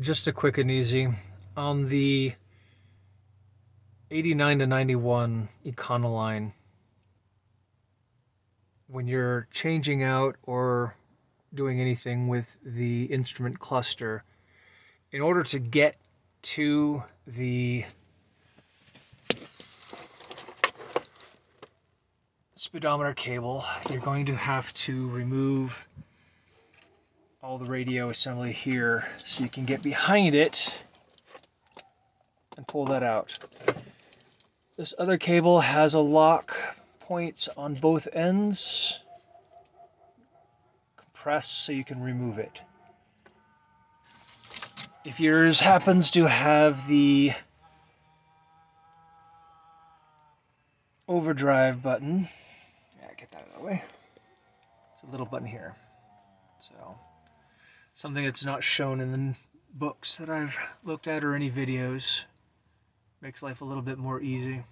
just a quick and easy. On the 89 to 91 Econoline, when you're changing out or doing anything with the instrument cluster, in order to get to the speedometer cable, you're going to have to remove all the radio assembly here so you can get behind it and pull that out. This other cable has a lock points on both ends. Compress so you can remove it. If yours happens to have the overdrive button, yeah, get that out of the way. It's a little button here. So something that's not shown in the books that I've looked at or any videos. Makes life a little bit more easy.